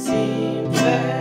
doesn't seem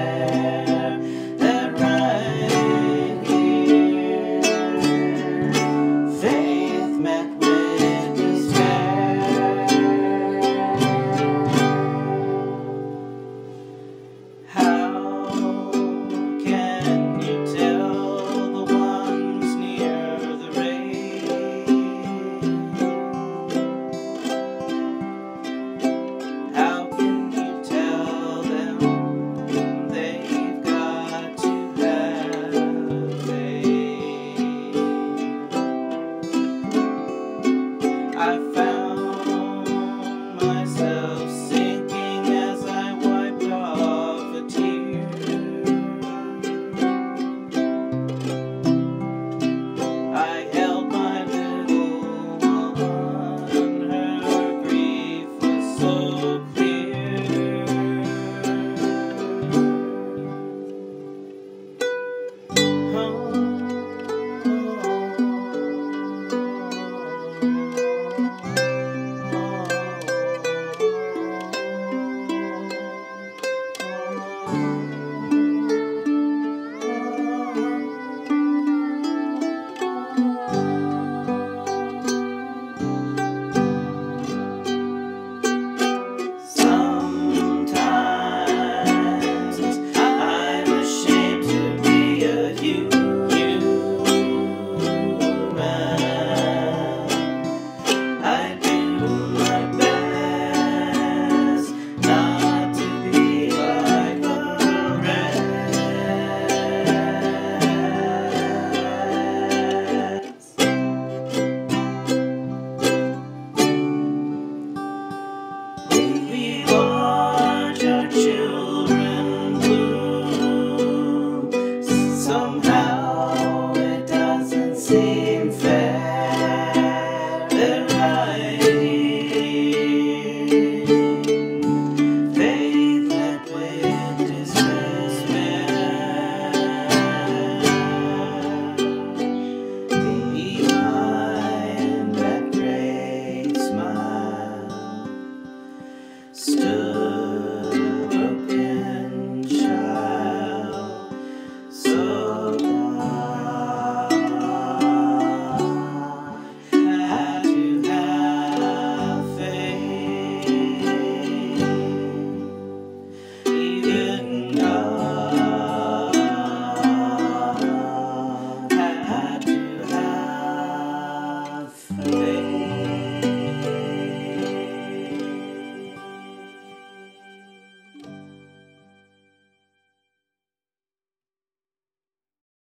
bloom.